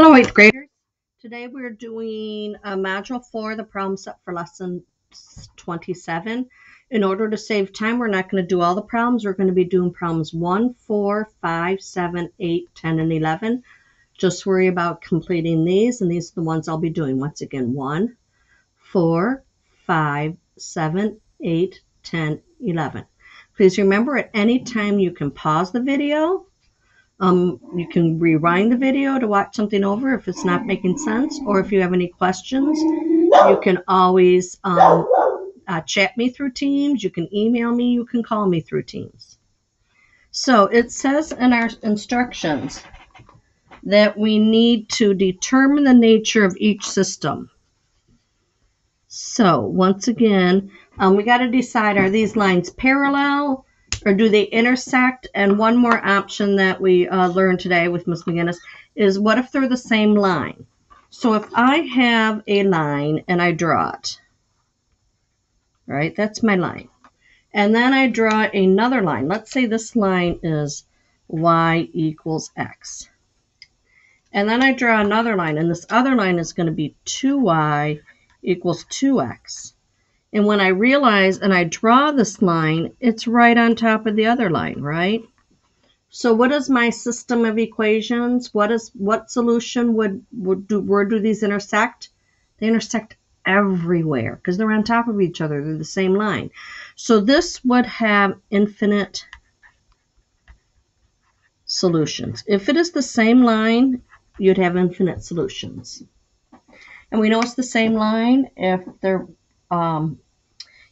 Hello, 8th graders. Today we're doing uh, Module 4, the problem set for Lesson 27. In order to save time, we're not going to do all the problems. We're going to be doing problems 1, 4, 5, 7, 8, 10, and 11. Just worry about completing these, and these are the ones I'll be doing. Once again, 1, 4, 5, 7, 8, 10, 11. Please remember at any time you can pause the video um, you can rewind the video to watch something over if it's not making sense, or if you have any questions, you can always um, uh, chat me through Teams. You can email me. You can call me through Teams. So it says in our instructions that we need to determine the nature of each system. So once again, um, we got to decide are these lines parallel? Or do they intersect? And one more option that we uh, learned today with Ms. McGinnis is what if they're the same line? So if I have a line and I draw it, right, that's my line. And then I draw another line. Let's say this line is y equals x. And then I draw another line, and this other line is going to be 2y equals 2x. And when I realize and I draw this line, it's right on top of the other line, right? So what is my system of equations? What is what solution would, would do where do these intersect? They intersect everywhere because they're on top of each other. They're the same line. So this would have infinite solutions. If it is the same line, you'd have infinite solutions. And we know it's the same line if they're um,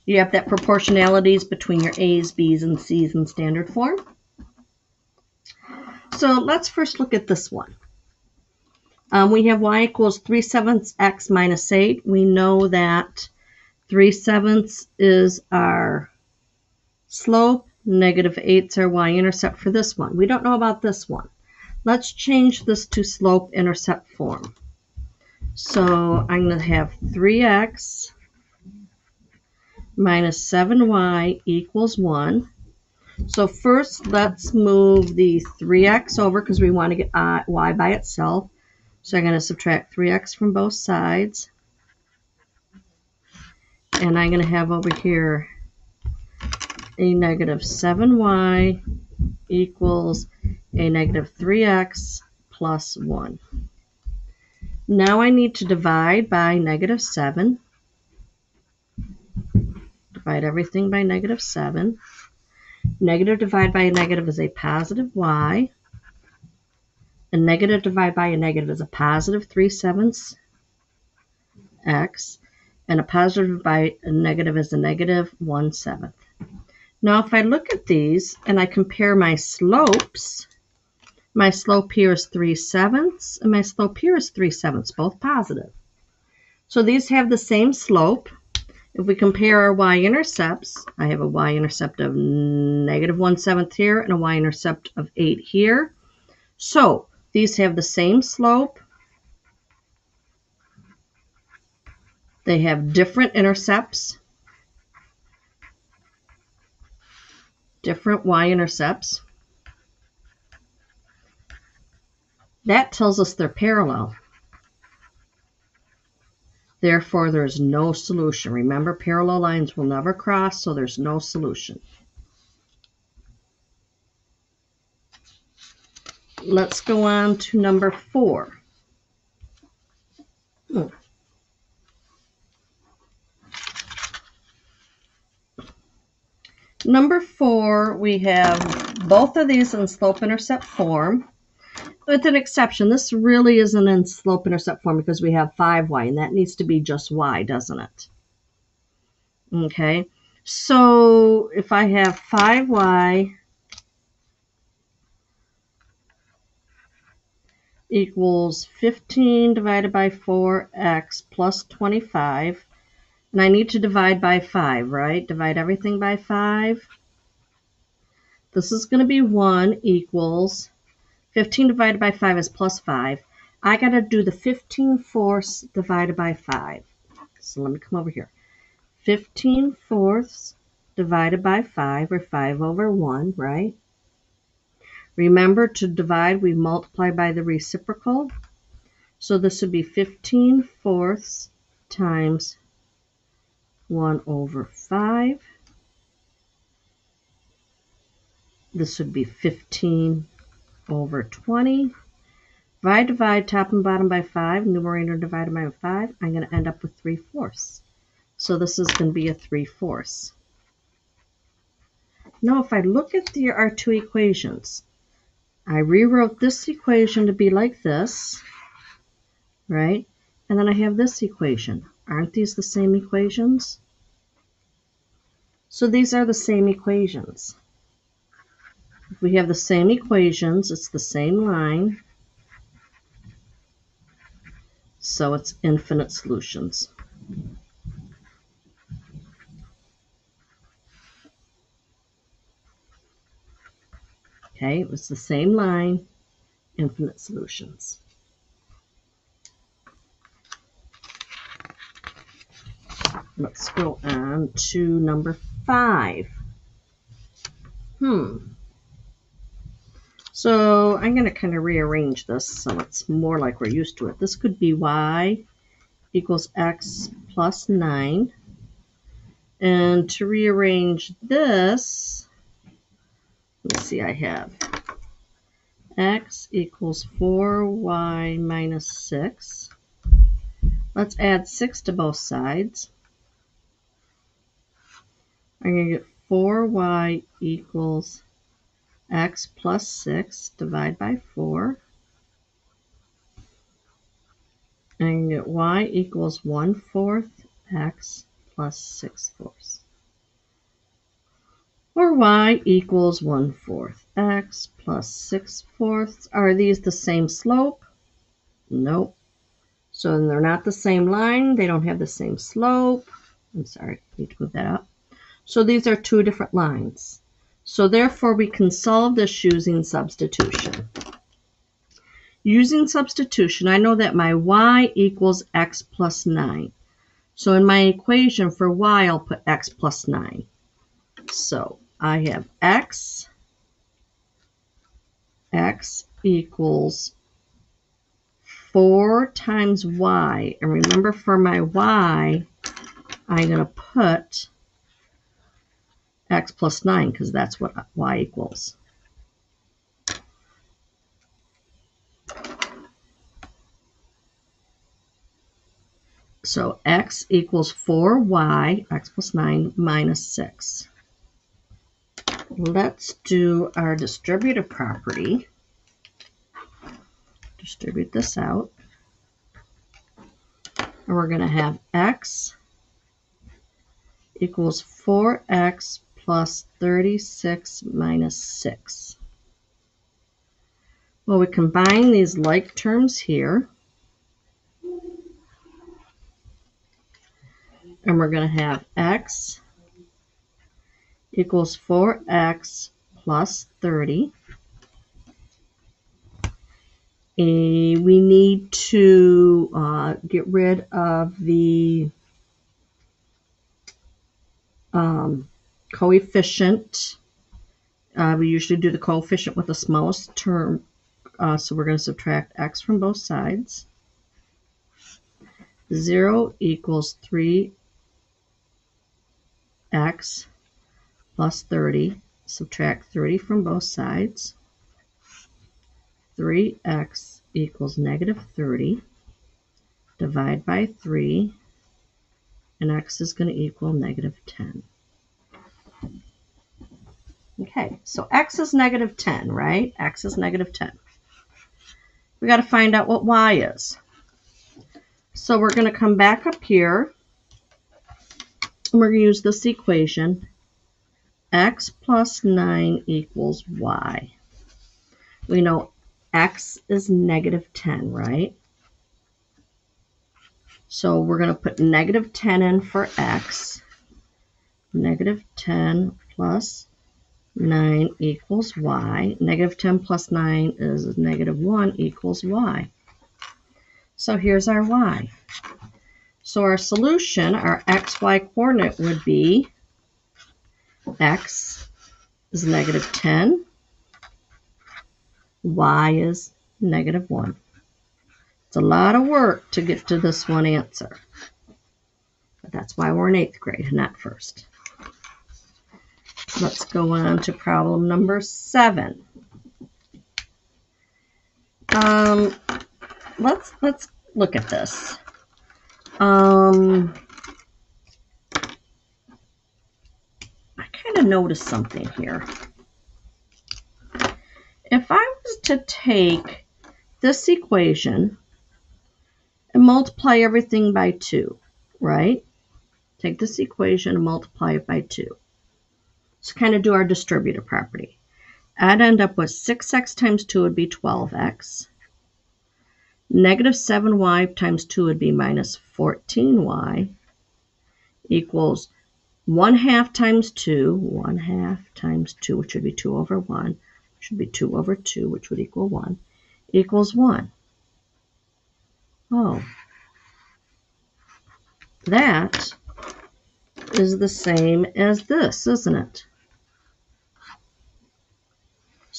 you have that proportionalities between your A's, B's, and C's in standard form. So let's first look at this one. Um, we have y equals 3 sevenths x minus 8. We know that 3 sevenths is our slope, negative 8 is our y-intercept for this one. We don't know about this one. Let's change this to slope-intercept form. So I'm going to have 3x minus 7y equals 1. So first, let's move the 3x over because we want to get uh, y by itself. So I'm going to subtract 3x from both sides. And I'm going to have over here a negative 7y equals a negative 3x plus 1. Now I need to divide by negative 7 divide everything by negative 7. Negative divided by a negative is a positive y. A negative divided by a negative is a positive 3 sevenths x. And a positive by a negative is a negative 1 seventh. Now if I look at these and I compare my slopes, my slope here is 3 sevenths and my slope here is 3 sevenths, both positive. So these have the same slope. If we compare our y-intercepts, I have a y-intercept of negative 1 seventh here and a y-intercept of 8 here. So these have the same slope. They have different intercepts, different y-intercepts. That tells us they're parallel. Therefore, there's no solution. Remember, parallel lines will never cross, so there's no solution. Let's go on to number four. Hmm. Number four, we have both of these in slope-intercept form with an exception. This really isn't in slope intercept form because we have 5y, and that needs to be just y, doesn't it? Okay, so if I have 5y equals 15 divided by 4x plus 25, and I need to divide by 5, right? Divide everything by 5. This is going to be 1 equals 15 divided by 5 is plus 5. I got to do the 15 fourths divided by 5. So let me come over here. 15 fourths divided by 5, or 5 over 1, right? Remember to divide, we multiply by the reciprocal. So this would be 15 fourths times 1 over 5. This would be 15 over 20. If I divide top and bottom by 5, numerator divided by 5, I'm going to end up with 3 fourths. So this is going to be a 3 fourths. Now if I look at the, our two equations, I rewrote this equation to be like this, right? And then I have this equation. Aren't these the same equations? So these are the same equations. We have the same equations, it's the same line. So it's infinite solutions. Okay, it was the same line, infinite solutions. Let's go on to number five. Hmm. So I'm going to kind of rearrange this so it's more like we're used to it. This could be y equals x plus 9. And to rearrange this, let's see, I have x equals 4y minus 6. Let's add 6 to both sides. I'm going to get 4y equals x plus 6 divided by 4. And get y equals 1 fourth x plus 6 fourths. Or y equals 1 fourth x plus 6 fourths. Are these the same slope? Nope. So they're not the same line. They don't have the same slope. I'm sorry, I need to move that up. So these are two different lines. So therefore we can solve this using substitution. Using substitution, I know that my y equals x plus 9. So in my equation for y, I'll put x plus 9. So I have x, x equals 4 times y. And remember for my y, I'm going to put x plus 9 because that's what y equals. So x equals 4y, x plus 9, minus 6. Let's do our distributive property. Distribute this out. And we're going to have x equals 4x plus 36 minus 6. Well, we combine these like terms here. And we're going to have x equals 4x plus 30. And we need to uh, get rid of the um, coefficient. Uh, we usually do the coefficient with the smallest term, uh, so we're going to subtract x from both sides. 0 equals 3x plus 30. Subtract 30 from both sides. 3x equals negative 30. Divide by 3, and x is going to equal negative 10. Okay, so x is negative 10, right? x is negative 10. We got to find out what y is. So we're going to come back up here. And we're going to use this equation. x plus 9 equals y. We know x is negative 10, right? So we're going to put negative 10 in for x. Negative 10 plus 9 equals y. Negative 10 plus 9 is negative 1 equals y. So here's our y. So our solution, our xy coordinate would be x is negative 10, y is negative 1. It's a lot of work to get to this one answer. But that's why we're in eighth grade, not first. Let's go on to problem number seven. Um, let's let's look at this. Um, I kind of noticed something here. If I was to take this equation and multiply everything by 2, right? Take this equation and multiply it by 2. So kind of do our distributive property. I'd end up with 6x times 2 would be 12x. Negative 7y times 2 would be minus 14y equals 1 half times 2, 1 half times 2, which would be 2 over 1, should be 2 over 2, which would equal 1, equals 1. Oh, that is the same as this, isn't it?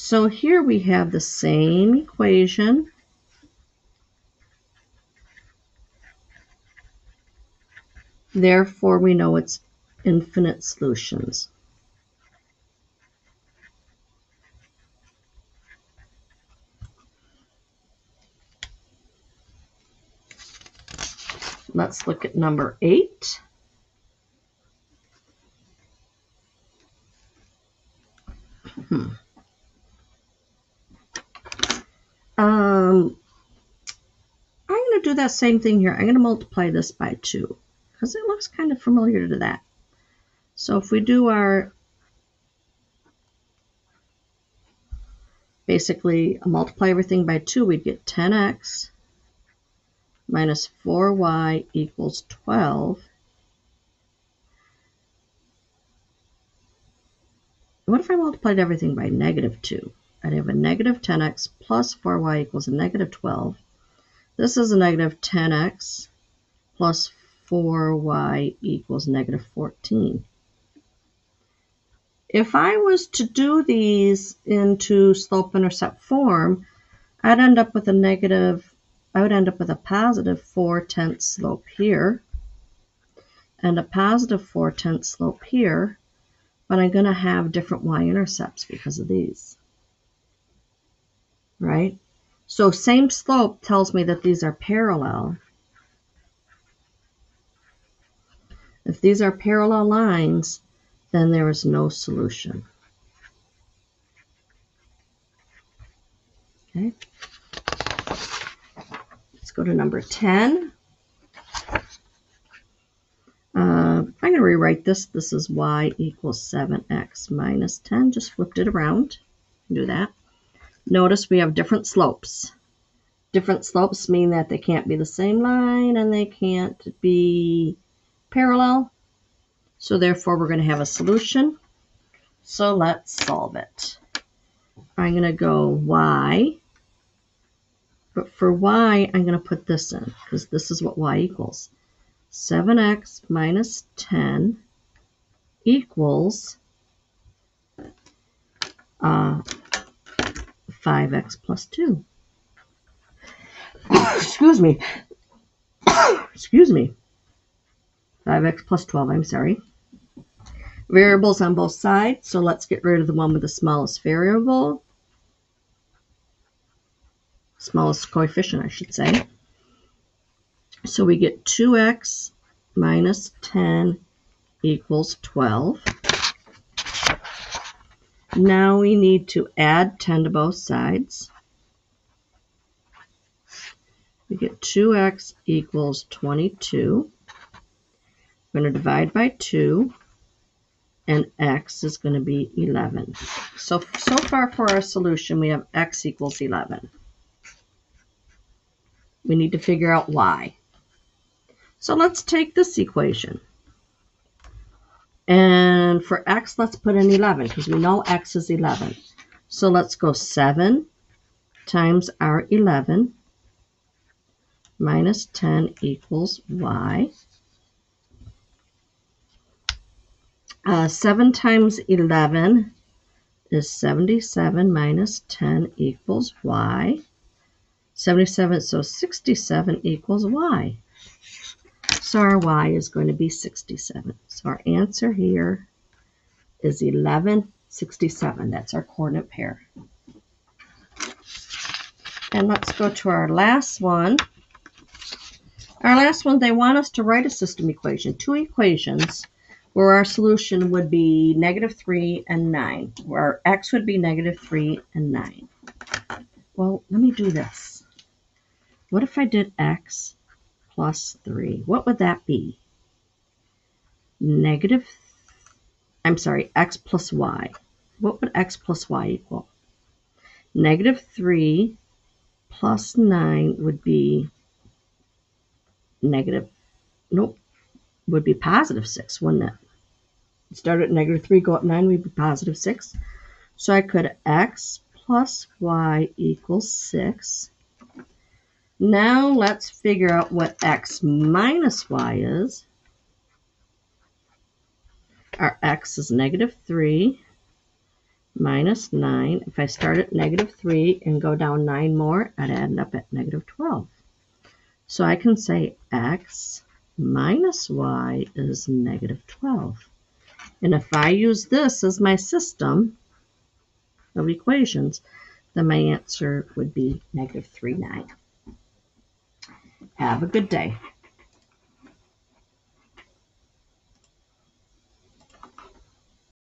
So here we have the same equation. Therefore, we know it's infinite solutions. Let's look at number eight. Hmm. Um, I'm going to do that same thing here. I'm going to multiply this by 2 because it looks kind of familiar to that. So if we do our basically multiply everything by 2, we'd get 10x minus 4y equals 12. What if I multiplied everything by negative 2? I'd have a negative 10x plus 4y equals a negative 12. This is a negative 10x plus 4y equals negative 14. If I was to do these into slope-intercept form, I'd end up with a negative I would end up with a positive 4 tenths slope here and a positive 4 tenths slope here, but I'm going to have different y-intercepts because of these. Right? So same slope tells me that these are parallel. If these are parallel lines, then there is no solution. Okay Let's go to number 10. Uh, I'm going to rewrite this. This is y equals 7x minus 10. Just flipped it around. Do that. Notice we have different slopes. Different slopes mean that they can't be the same line and they can't be parallel. So therefore we're going to have a solution. So let's solve it. I'm going to go y but for y, I'm going to put this in because this is what y equals. 7x minus 10 equals uh, 5x plus 2. Excuse me. Excuse me. 5x plus 12, I'm sorry. Variables on both sides, so let's get rid of the one with the smallest variable smallest coefficient, I should say. So we get 2x minus 10 equals 12. Now we need to add 10 to both sides. We get 2x equals 22. We're going to divide by 2, and x is going to be 11. So, so far for our solution, we have x equals 11. We need to figure out y. So let's take this equation. And for x, let's put in 11 because we know x is 11. So let's go 7 times our 11 minus 10 equals y. Uh, 7 times 11 is 77 minus 10 equals y. 77, so 67 equals y. So our y is going to be 67. So our answer here is 1167. That's our coordinate pair. And let's go to our last one. Our last one, they want us to write a system equation, two equations, where our solution would be negative 3 and 9, where x would be negative 3 and 9. Well, let me do this. What if I did x plus 3? What would that be? Negative, I'm sorry, x plus y. What would x plus y equal? Negative 3 plus 9 would be negative, nope, would be positive 6, wouldn't it? Start at negative 3, go up 9, we'd be positive 6. So I could x plus y equals 6 now let's figure out what x minus y is. Our x is negative 3 minus 9. If I start at negative 3 and go down 9 more, I'd end up at negative 12. So I can say x minus y is negative 12. And if I use this as my system of equations, then my answer would be negative 3, 9. Have a good day.